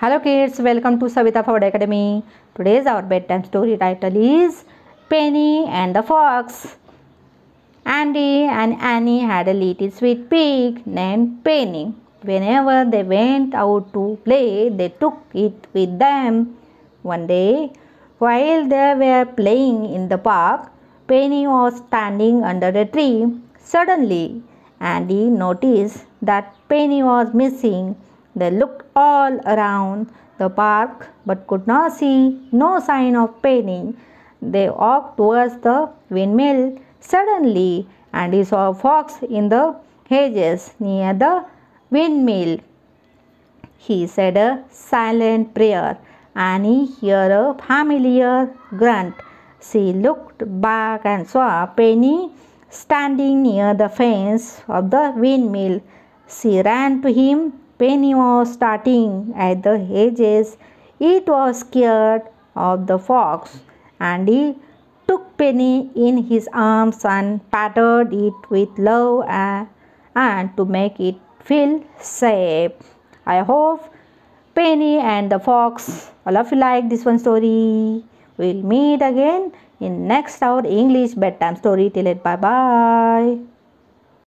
Hello kids, welcome to Savita Phawade Academy. Today's our bedtime story title is Penny and the Fox. Andy and Annie had a little sweet pig named Penny. Whenever they went out to play, they took it with them. One day, while they were playing in the park, Penny was standing under a tree. Suddenly, Andy noticed that Penny was missing. They looked all around the park but could not see no sign of Penny. They walked towards the windmill. Suddenly, Andy saw a fox in the hedges near the windmill. He said a silent prayer. and he heard a familiar grunt. She looked back and saw Penny standing near the fence of the windmill. She ran to him. Penny was starting at the hedges. It was scared of the fox, and he took Penny in his arms and patted it with love and, and to make it feel safe. I hope Penny and the fox, all of you like this one story. We'll meet again in next our English bedtime story. Till it bye bye.